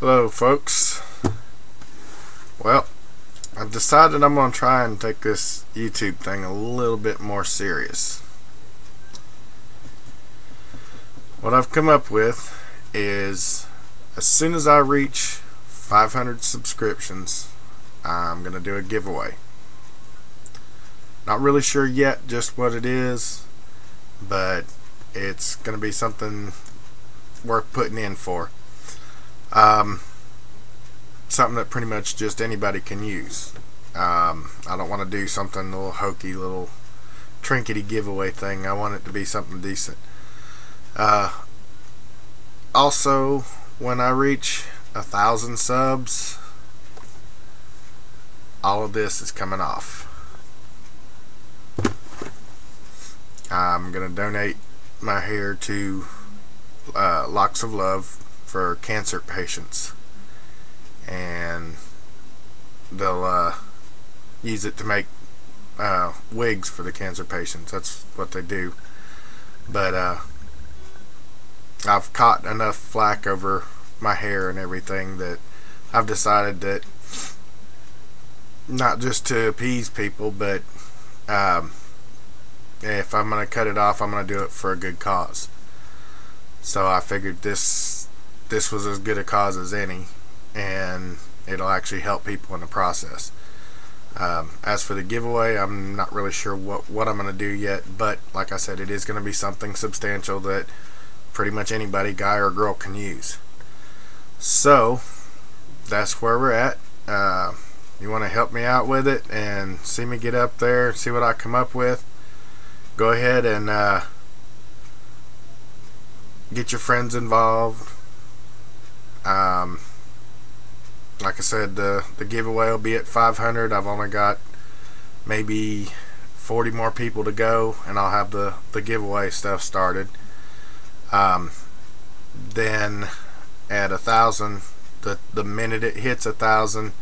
Hello folks. Well, I've decided I'm going to try and take this YouTube thing a little bit more serious. What I've come up with is as soon as I reach 500 subscriptions, I'm going to do a giveaway. Not really sure yet just what it is, but it's going to be something worth putting in for. Um, something that pretty much just anybody can use. Um, I don't want to do something a little hokey, little trinkety giveaway thing. I want it to be something decent. Uh, also, when I reach a thousand subs, all of this is coming off. I'm going to donate my hair to uh, Locks of Love for cancer patients. And they'll uh, use it to make uh, wigs for the cancer patients. That's what they do. But uh, I've caught enough flack over my hair and everything that I've decided that not just to appease people but um, if I'm going to cut it off I'm going to do it for a good cause. So I figured this this was as good a cause as any and it'll actually help people in the process. Um, as for the giveaway, I'm not really sure what, what I'm going to do yet, but like I said, it is going to be something substantial that pretty much anybody, guy or girl, can use. So, that's where we're at. Uh, you want to help me out with it and see me get up there, see what I come up with, go ahead and uh, get your friends involved, um, like I said, the the giveaway will be at 500. I've only got maybe 40 more people to go, and I'll have the the giveaway stuff started. Um, then at a thousand, the the minute it hits a thousand,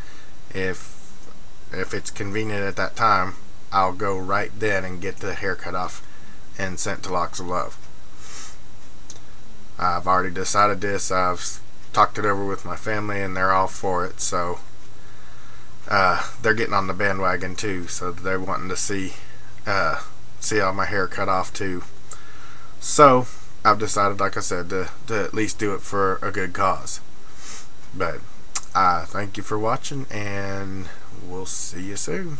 if if it's convenient at that time, I'll go right then and get the haircut off and sent to Locks of Love. I've already decided this. I've talked it over with my family and they're all for it so uh, they're getting on the bandwagon too so they're wanting to see uh, see all my hair cut off too. So I've decided like I said to, to at least do it for a good cause. But uh, thank you for watching and we'll see you soon